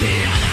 Yeah.